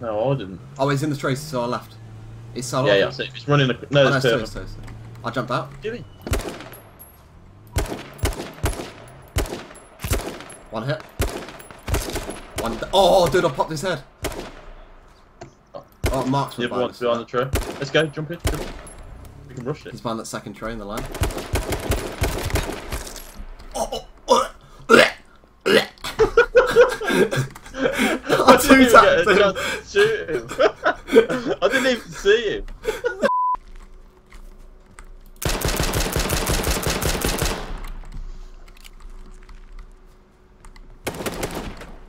No, I didn't. Oh, it's in the trees, so I left. It's so Yeah, yeah. So it's running. A, no, Oh, no, it's two two, of it's two, it's two. I jumped out. Doing? One hit. One. Oh, dude, I popped his head. Oh, Mark's The other behind one's behind the tree. Let's go. Jump in. Jump in. We can rush it. He's behind that second tree in the line. I two didn't even get a him. chance to shoot him. I didn't even see him.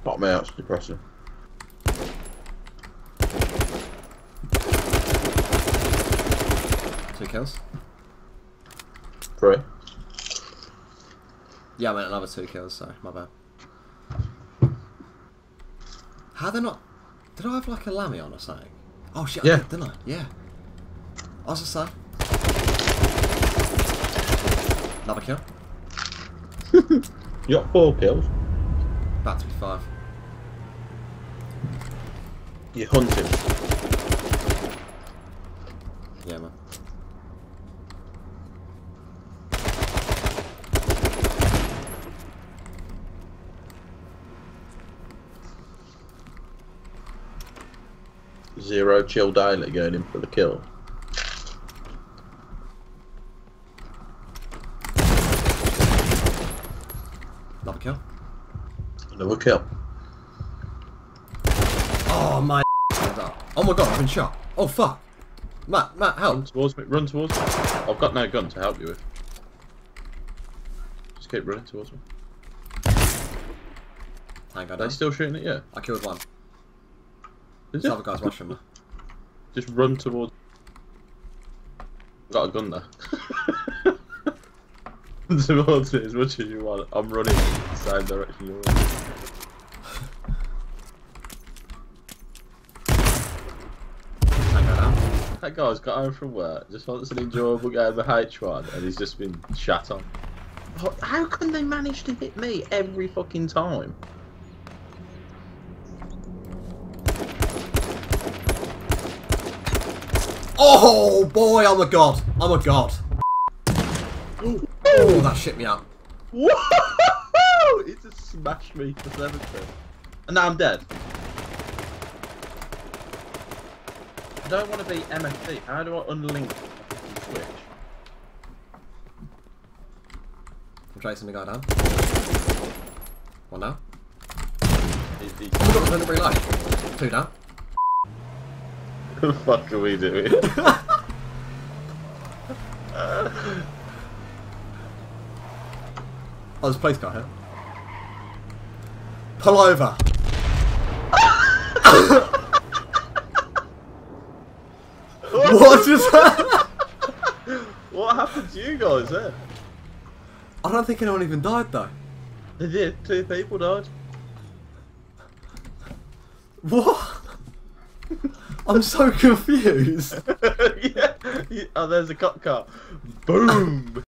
Pop me out, it's depressing. Two kills. Three. Yeah, I meant another two kills, sorry, my bad. How they not... Did I have like a lammy on or something? Oh shit, I Yeah. did, didn't I? Yeah. I was saying. Another kill. You got four kills. About to be five. You're hunting. Yeah, man. Zero chill Daley going in for the kill. Another kill. Another kill. Oh my Oh my god, I've been shot. Oh fuck. Matt, Matt, Run help. towards me. Run towards me. I've got no gun to help you with. Just keep running towards me. Hang on, Are they still shooting at you? I killed one. Is This other guy's rushing me. Just run towards. Got a gun there. towards me as much as you want. I'm running the same direction you're in. Hang. That guy's got home from work, just wants an enjoyable game of H1, and he's just been shat on. How- How can they manage to hit me every fucking time? Oh boy, I'm a god. I'm a god. Oh, that shit me up. Whoa! He just smashed me for 70. And now I'm dead. I don't want to be MFT. How do I unlink the switch? I'm chasing the guy down. One. He's, he's, Oh my god, going reload. Two down. The fuck are we doing? Oh, there's a police car here. Pull over. what is that? what happened to you guys there? I don't think anyone even died though. They did. Two people died. What? I'm so confused. yeah. Oh, there's a cop car. Boom.